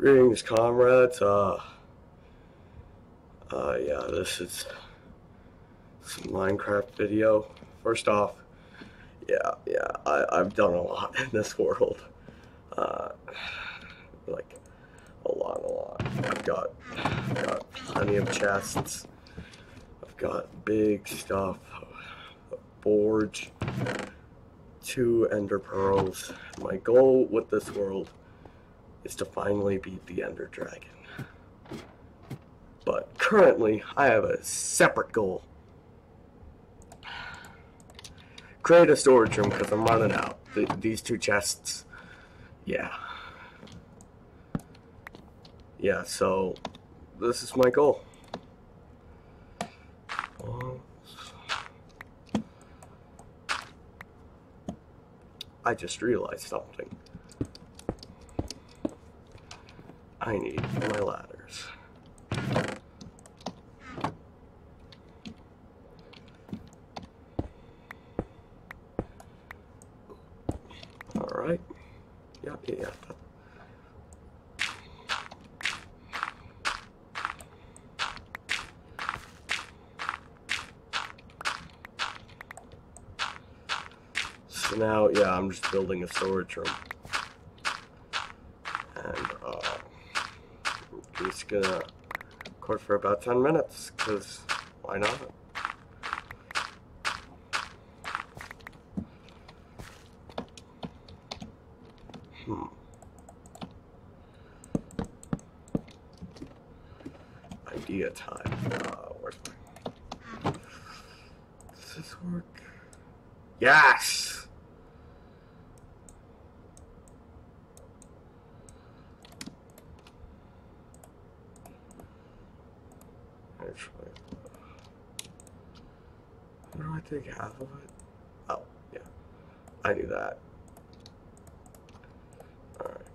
Greetings, comrades. Uh, uh, yeah, this is some Minecraft video. First off, yeah, yeah, I, I've done a lot in this world. Uh, like, a lot, a lot. I've got, I've got plenty of chests. I've got big stuff. A forge. Two ender pearls. My goal with this world is to finally beat the Ender Dragon. But currently, I have a separate goal. Create a storage room because I'm running out. Th these two chests, yeah. Yeah, so this is my goal. I just realized something. I need my ladders. Alright. Yeah, yeah, yeah. So now, yeah, I'm just building a storage room. Just gonna record for about 10 minutes, because why not? Hmm. Idea time. Uh, where's my... Does this work? Yes! actually. Do I take half of it? Oh, yeah. I do that. Alright.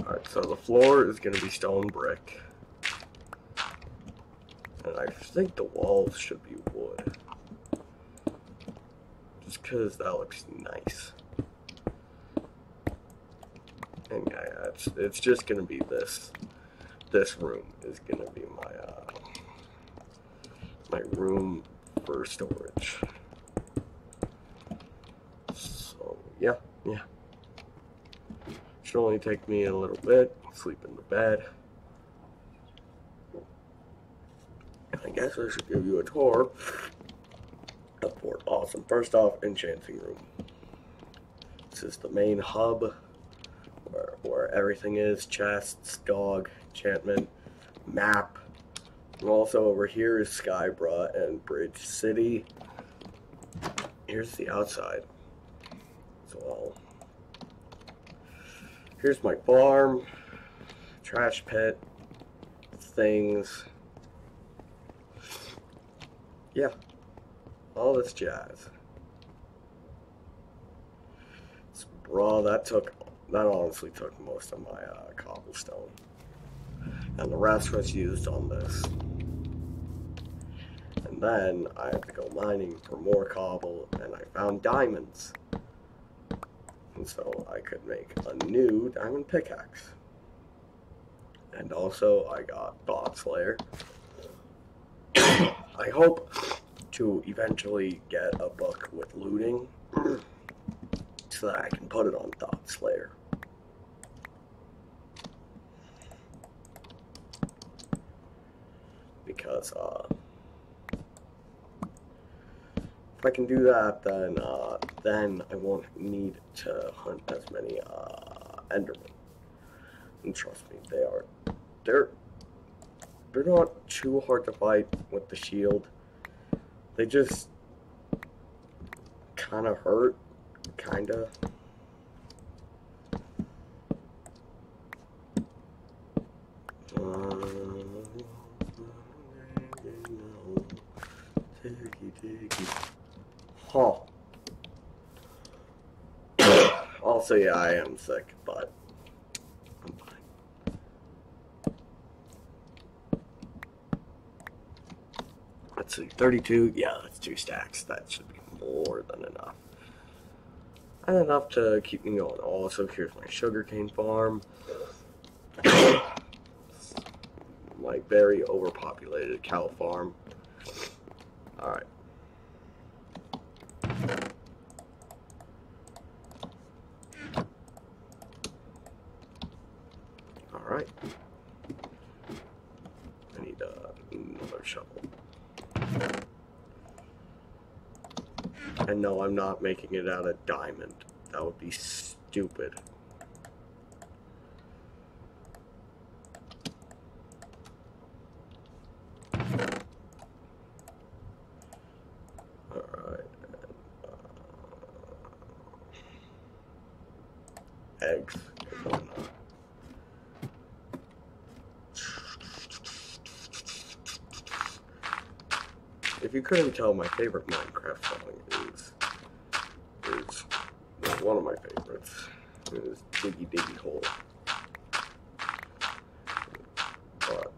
Alright, so the floor is going to be stone brick. And I think the walls should be wood. Just because that looks nice. And yeah, it's it's just gonna be this. This room is gonna be my uh, my room for storage. So yeah, yeah. Should only take me a little bit. Sleep in the bed. I guess I should give you a tour of Fort Awesome. First off, enchanting room. This is the main hub where, where everything is chests, dog, enchantment, map. And also over here is Skybra and Bridge City. Here's the outside as well. Here's my farm, trash pit, things. Yeah, all this jazz. Raw, that took that honestly took most of my uh, cobblestone. And the rest was used on this. And then I had to go mining for more cobble, and I found diamonds. And so I could make a new diamond pickaxe. And also I got Thought Slayer. I hope to eventually get a book with looting so that I can put it on Thought Slayer. Because uh, if I can do that, then uh, then I won't need to hunt as many uh, Endermen. And trust me, they are they're they're not too hard to fight with the shield. They just kind of hurt, kind of. Huh. also, yeah, I am sick, but I'm fine. Let's see, 32. Yeah, that's two stacks. That should be more than enough. and enough to keep me going. Also, here's my sugarcane farm. my very overpopulated cow farm. Alright. Alright. I need uh, another shovel. And no, I'm not making it out of diamond. That would be stupid. Alright. Uh, eggs. Why not? If you couldn't tell, my favorite Minecraft song is is well, one of my favorites is Diggy Diggy Hole. But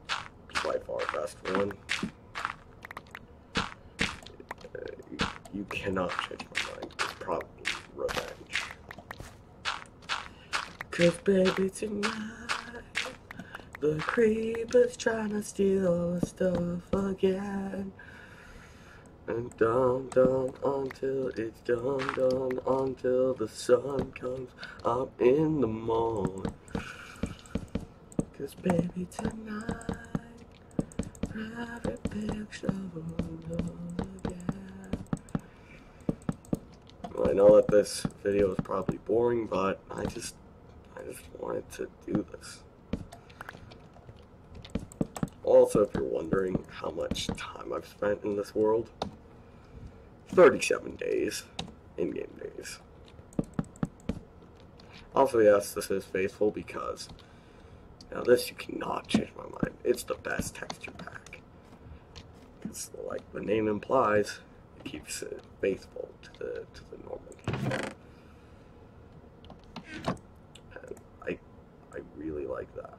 by far best one. Uh, you, cannot change my mind. It's probably revenge. Cause baby tonight the creeper's trying to steal stuff again. And done, done until it's done, done until the sun comes up in the morning. Cause baby tonight, shovel again. Well, I know that this video is probably boring, but I just, I just wanted to do this. Also, if you're wondering how much time I've spent in this world, 37 days, in-game days. Also, yes, this is faithful because now this you cannot change my mind. It's the best texture pack. It's like the name implies, it keeps it faithful to the to the normal game. And I I really like that.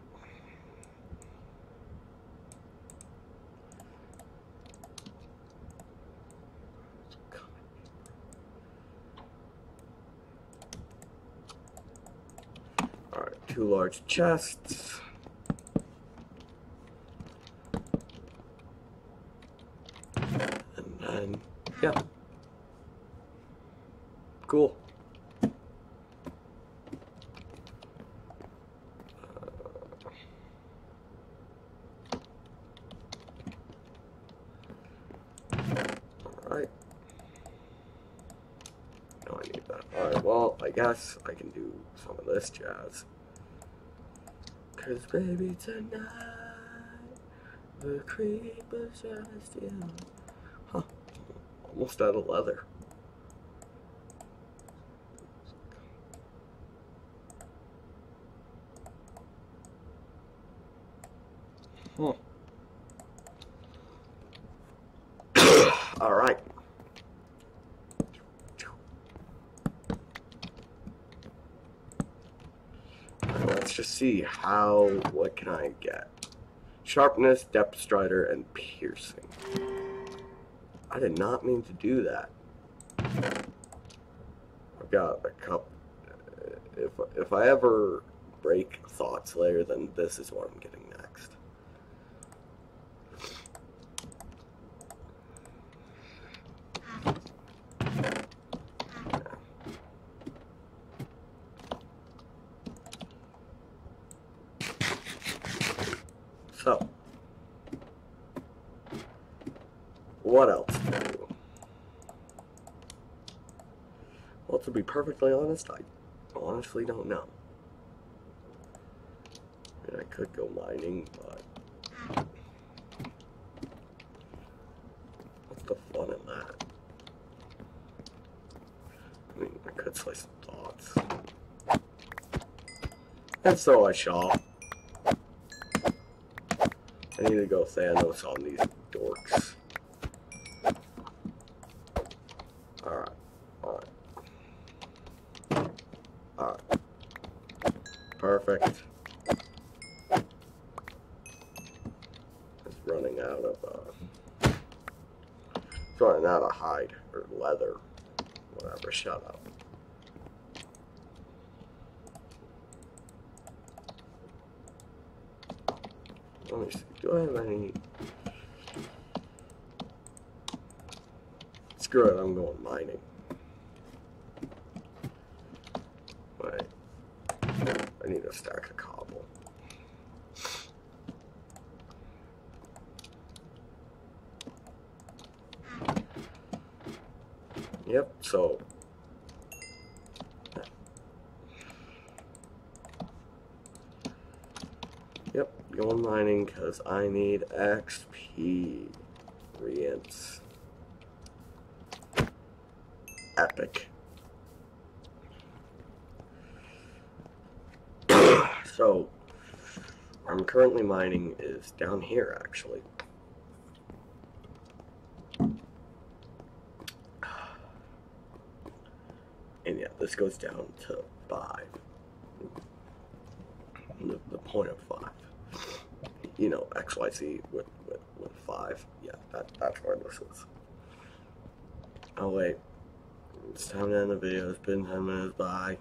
Alright, two large chests. And then, yeah. Cool. Uh, alright. No, I need that. Alright, well, I guess I can do some of this jazz. Cause baby tonight, the creepers are still. Huh. Almost out of leather. Huh. Alright. Let's just see how, what can I get? Sharpness, depth strider, and piercing. I did not mean to do that. I've got a cup. Uh, if, if I ever break Thought Slayer, then this is what I'm getting next. So, what else? Well, to be perfectly honest, I honestly don't know. I, I could go mining, but what's the fun in that? I mean, I could slice some thoughts. And so I shall. I need to go Thanos on these dorks. running out of uh, running out of hide or leather, whatever. Shut up. Let me see. Do I have any? Screw it. I'm going mining. Wait. I need a stack of coal. Yep, so Yep, going mining because I need XP. Rients. Epic. so, I'm currently mining is down here actually. And yeah, this goes down to five. The, the point of five. You know, XYZ with, with, with five. Yeah, that, that's where this is. Oh wait. It's time to end the video. It's been 10 minutes. Bye.